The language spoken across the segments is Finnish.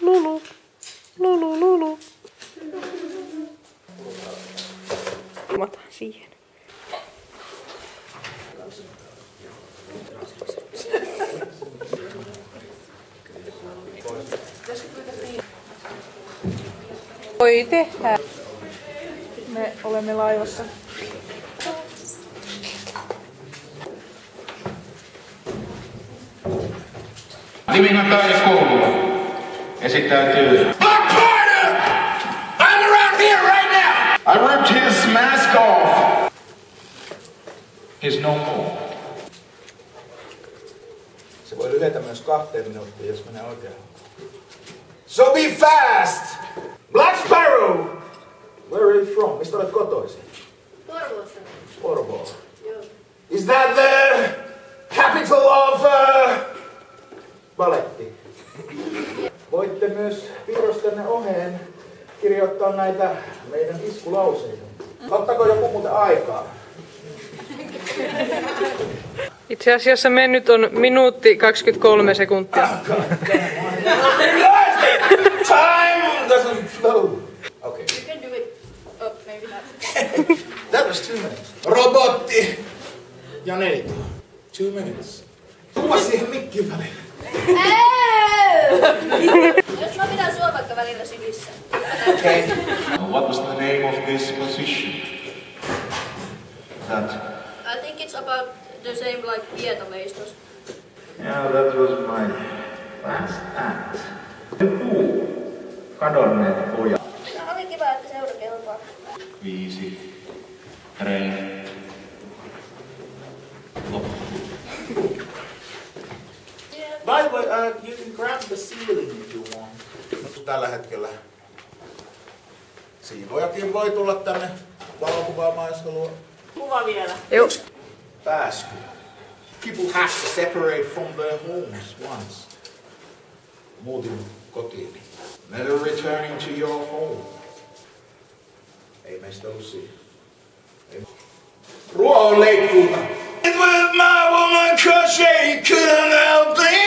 Lulu. Lulu, Lulu. Kumataan siihen. Voi tehdä. Me olemme laivassa. Nimihän taidekoulua. Esittäytyy. Black Carter! I'm around here right now! I ripped his mask off. He's no more. Se voi lyhetä myös kahteen minuuttiin, jos menee oikein. So be fast! Black Sparrow! Where are you from? Mistä olet kotoisin? Porvoosta. Porvoo. Joo. Is that the capital of uh, baletti? Voitte myös piirrostenne oheen kirjoittaa näitä meidän iskulauseita. Ottako joku muuten aikaa? Itse asiassa mennyt on minuutti 23 sekuntia. Time doesn't flow. Okay. You can do it. Oh, maybe not. That was two minutes. Robotti ja neito. Two minutes. Puhua siihen mikkiin väliin. Jos mä pidän sua vaikka välillä sylissä. Okay. What was the name of this position? That. I think it's about the same like Pietaleistos. Yeah, that was my last act. Puu. Kadonneet pojat. No, oli kiva, että seura kelpaa. Viisi. Rei. Loppu. By the way, uh, you can grab the ceiling if you want. Mutta tällä hetkellä siivojakin voi tulla tänne valokuvaamaan, jos haluaa. Kuva vielä. Joo. Pääsky. People have to separate from their homes once. Muutin kotiin. Never returning to your home. Ei meistä ollut siihen. Ei. Ruohon leikkuuta. With my woman cause she couldn't help me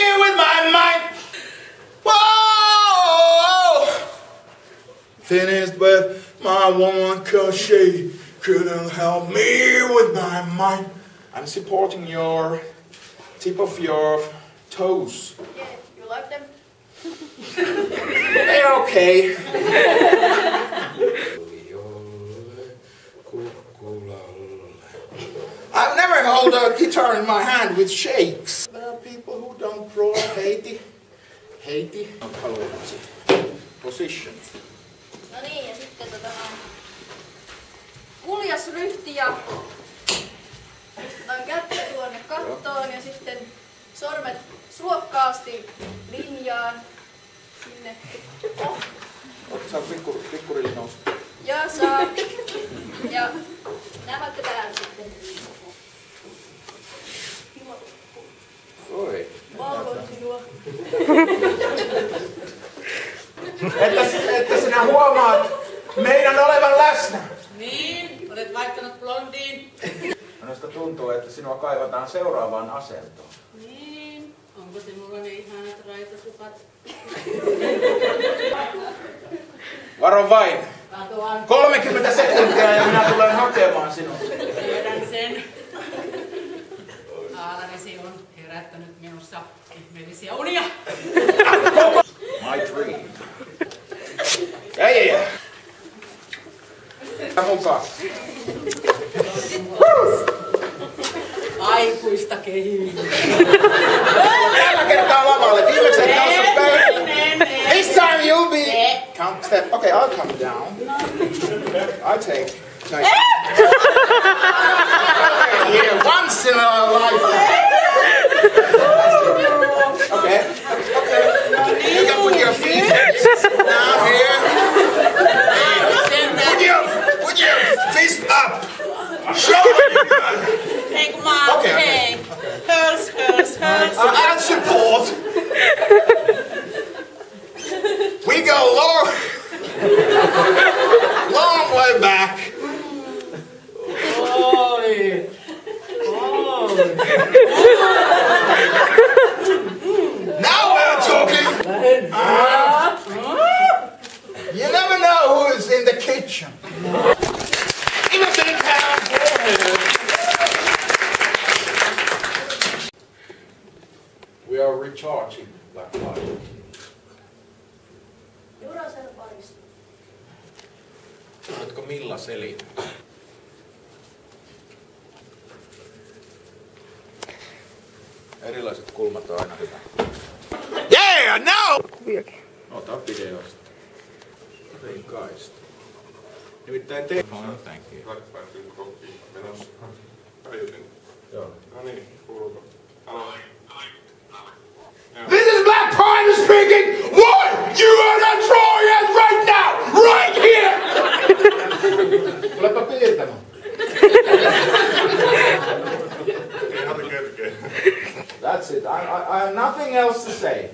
Finished with my woman cause she couldn't help me with my mind. I'm supporting your tip of your toes. Yeah, you like them? They're okay. I've never held a guitar in my hand with shakes. There are people who don't draw Haiti. Haiti. Position. Sitten tota noin. Kuljas ryhti ja pistetaan kättä tuonne kattoon ja sitten sormet suokkaasti linjaan sinne. Oh, Oletko sä pikku, ja saa. Ja nämä tähän sitten. Oi. Valvoin sinua. Että, että sinä huomaat meidän olevan läsnä. Niin, olet vaihtanut blondiin. Minusta tuntuu, että sinua kaivataan seuraavaan asentoon. Niin, onko sinulla ne ihanat raitasukat? Varo vain. Katoan, 30 sekuntia ja minä tulen hakemaan sinut. tiedän sen. Aalanesi on herättänyt minussa ihmeellisiä unia. My dream. Ja, ja, ja. Ja mukaan. Aikuista kehiin. Tällä kertaa lavalle. Viimeksi et noussut pöydälle. This time you'll be. Count step. Okay, I'll come down. I take. take. yeah, once in a lifetime. Okay. Okay. You can put your feet down here. take my okay, pay. Okay, okay. Hers, hers, hers. Uh, and support. we go long, long way back. Oy. Now we're talking. Uh, you never know who is in the kitchen. Oletko Erilaiset kulmat on aina hyvä. Yeah, no! Kuviakin. Ota videosta. Rinkaista. Nimittäin te... No, thank you. Blackfirein kokkiin menossa. Kaiutin. Joo. No niin, kuuluuko? Aloita. This is Black Pride speaking! What? You are not Troyans right now! Right here! Tulepa piirtämään. Ei hati kerkeä. That's it. I, I, I have nothing else to say.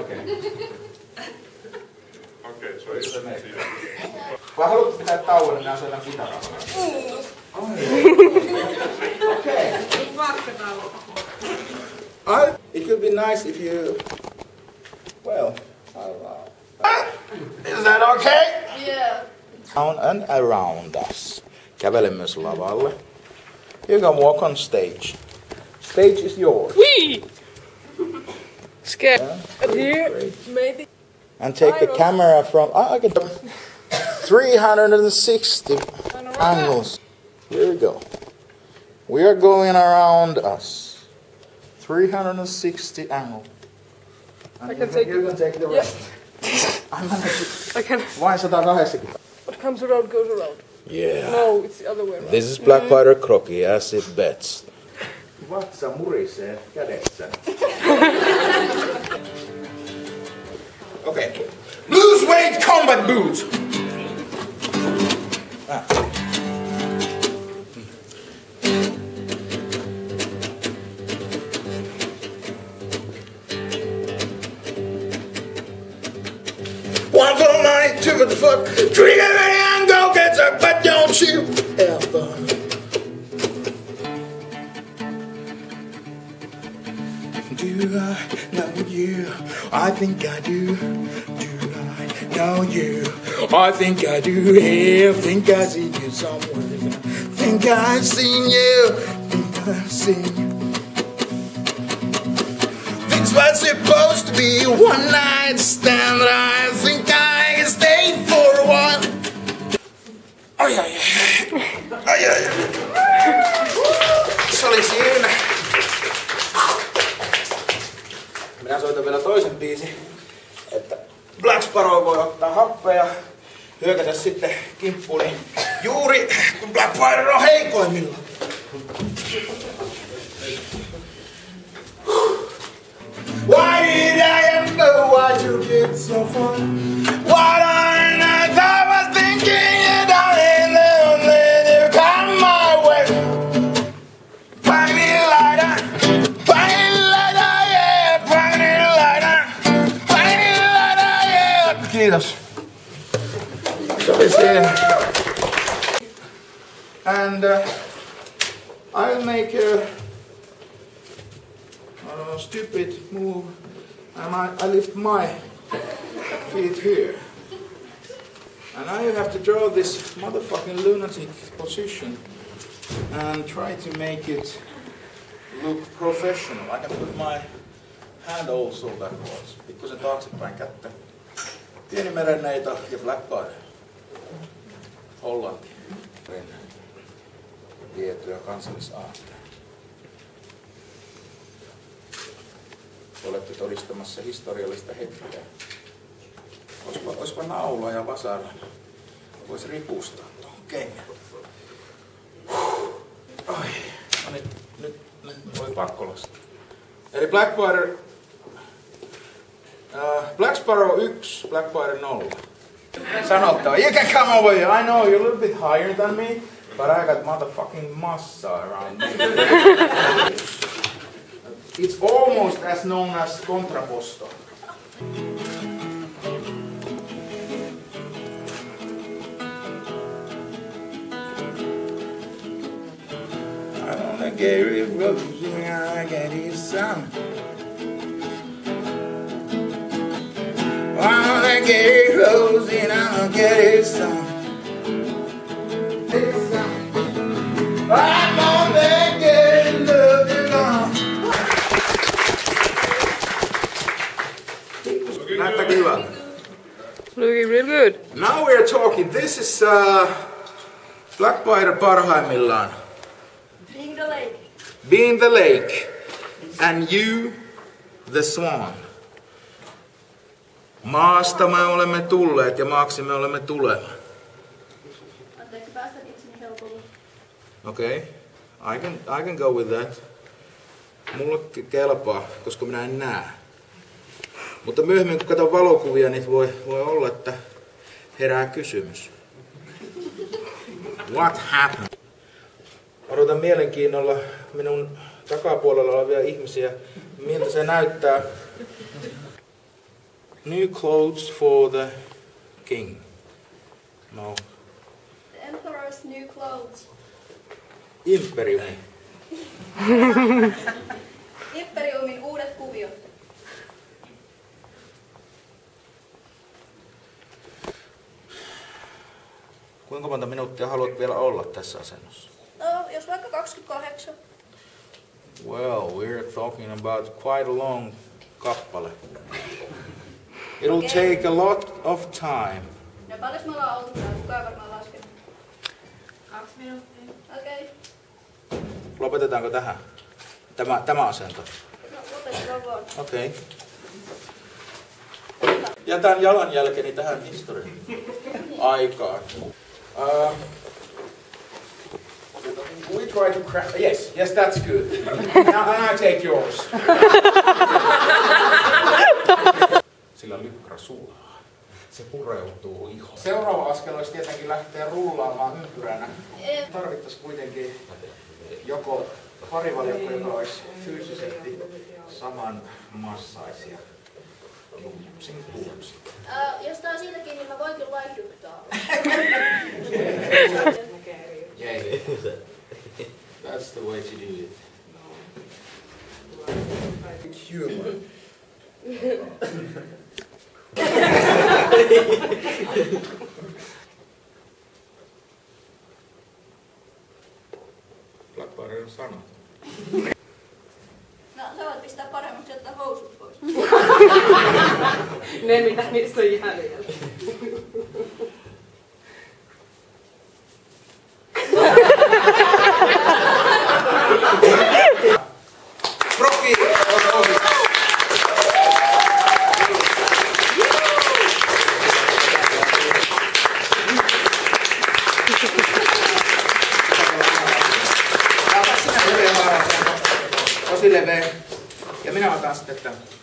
Okay. Okei, se on itse siinä. Vai haluatko pitää tauon, niin minä soitan kitaraa? Okay. It would be nice if you, well, I'll, uh, is that okay? Yeah. Down and around us. Kävele myös lavalle. You can walk on stage. Stage is yours. Wee! Scared. Here, maybe. And take the camera from, I, I can, 360 angles. Here we go. We are going around us. 360 angle. And I can you take you it. can take the rest. I'm gonna I can. Vain 180. What comes around goes around. Yeah. No, it's the other way around. This is Blackwater Crocky as it bets. Vatsa murisee kädessä. okay. Lose weight combat boots. Ah. For the fuck. Drink everything and go get some, but don't you ever. Do I know you? I think I do. Do I know you? I think I do. Yeah, think I see you somewhere. Think I've seen you. Think I've seen you. This was supposed to be one night stand. I think I stayed for a while. Ai ai ai. Ai ai. Se oli siinä. Minä soitan vielä toisen biisin, että Black Sparrow voi ottaa happea hyökätä sitten kimppuuni juuri kun Black Fire on heikoimmillaan. Why did I why'd you get so far? Why I, lift my feet here. And now you have to draw this motherfucking lunatic position and try to make it look professional. I can put my hand also backwards. Pikkusen taaksepäin kättä. Pieni merenneito ja Black Bar. Hollanti. Tiettyä olette todistamassa historiallista hetkeä. Olisipa, olisipa naula ja vasara. Voisi ripustaa tuon kengän. Ai, no niin, nyt, nyt voi pakko laskea. Eli Blackwater, uh, Black Sparrow 1, Blackwater 0. Sanottava, you can come over here. I know you're a little bit higher than me, but I got motherfucking massa around me. It's almost as known as contrapposto. I'm a Gary Rose, I his son. I'm a Gary Rose, and I'm. Talking. This is uh, Blackbiter parhaimmillaan. Being the lake. Being the lake, and you the swan. Maasta me olemme tulleet ja maaksi me olemme tuleva. Anteeksi, päästän itseni helpolla. Okei, okay. I, can, I can go with that. Mulle ke- kelpaa, koska minä en näe. Mutta myöhemmin kun katson valokuvia, niin voi, voi olla, että herää kysymys. What happened? Odotan mielenkiinnolla minun takapuolella olevia ihmisiä, miltä se näyttää. New clothes for the king. No, The Emperor's new clothes. imperiumi. Imperiumin uudet kuviot. Kuinka monta minuuttia haluat vielä olla tässä asennossa? No, jos vaikka 28. Well, we're talking about quite a long kappale. It'll take a lot of time. Ja paljon me ollaan oltu täällä? Kukaan varmaan laskenut. Kaksi minuuttia. Okei. Lopetetaanko tähän? Tämä, tämä asento. No, lopetetaan vaan. Okei. Okay. Jätän jalanjälkeni tähän historian aikaan. Uh, we try to crack. Yes, yes, that's good. now, and I take yours. Sillä lykkra sulaa. Se pureutuu ihoon. Seuraava askel olisi tietenkin lähteä rullaamaan ympyränä. Tarvittaisiin kuitenkin joko parivaljakko, joka olisi fyysisesti saman kuusi. äh, jos tää on siitäkin, niin mä voin kyllä vaihduttaa. Yeah. That's the way to do it. Humor. Blackberry on sana. No, sä voit pistää paremmaksi ottaa housut pois. Ne mitä niistä on jäljellä. Profi on ohi. Tosi leveä. Ja minä otan sitten tämän.